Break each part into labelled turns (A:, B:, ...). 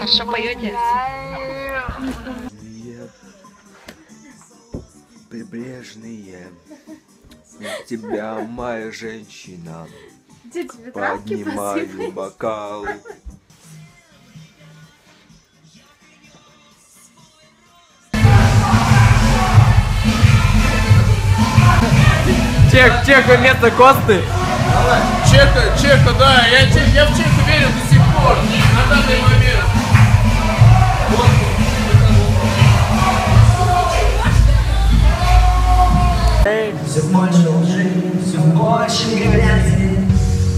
A: А что поете?
B: Прибрежные тебя, моя женщина Поднимаю
C: посыпать?
D: Чек, чек вместо Косты.
E: Чека, Чека, да, я, Чек- я в Чека верю до сих пор, на данный момент.
F: Все больше лжи, все больше грязи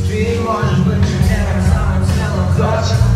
F: Ты можешь быть примером самым смелым хочешь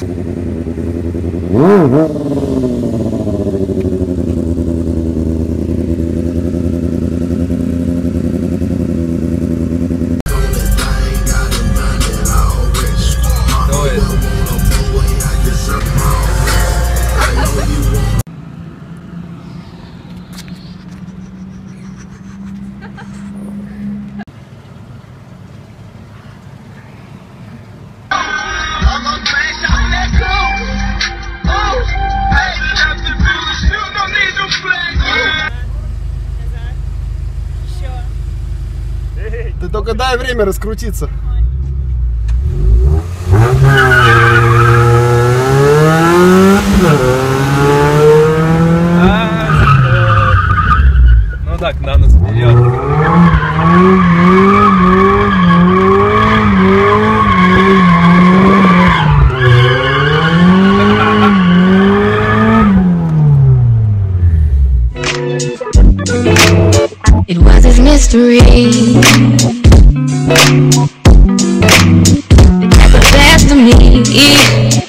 F: качаешь
G: Ты только дай время раскрутиться.
D: Ну так, на нас вперед.
A: is mystery. The best of me.